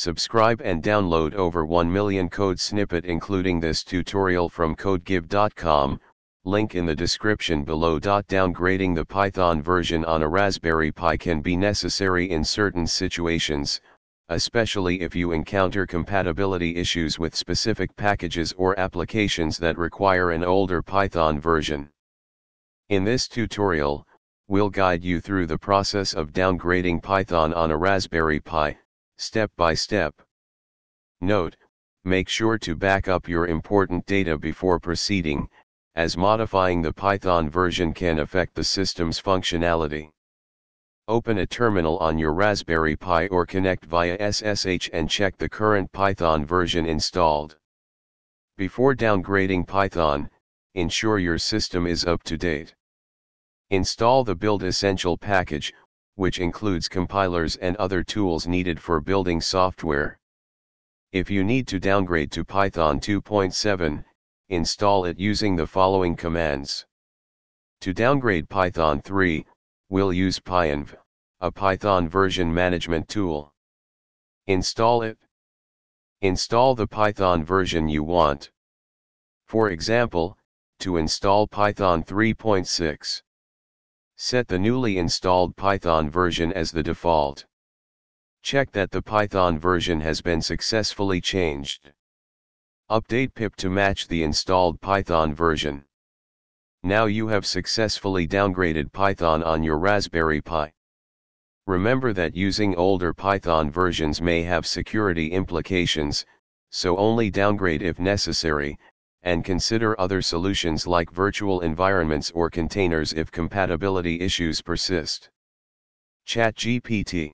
Subscribe and download over 1 million code snippet including this tutorial from codegive.com, link in the description below. Downgrading the Python version on a Raspberry Pi can be necessary in certain situations, especially if you encounter compatibility issues with specific packages or applications that require an older Python version. In this tutorial, we'll guide you through the process of downgrading Python on a Raspberry Pi, step by step. Note, make sure to back up your important data before proceeding, as modifying the Python version can affect the system's functionality. Open a terminal on your Raspberry Pi or connect via SSH and check the current Python version installed. Before downgrading Python, ensure your system is up to date. Install the Build Essential package, which includes compilers and other tools needed for building software. If you need to downgrade to Python 2.7, install it using the following commands. To downgrade Python 3, we'll use PyEnv, a Python version management tool. Install it. Install the Python version you want. For example, to install Python 3.6. Set the newly installed Python version as the default. Check that the Python version has been successfully changed. Update pip to match the installed Python version. Now you have successfully downgraded Python on your Raspberry Pi. Remember that using older Python versions may have security implications, so only downgrade if necessary, and consider other solutions like virtual environments or containers if compatibility issues persist. ChatGPT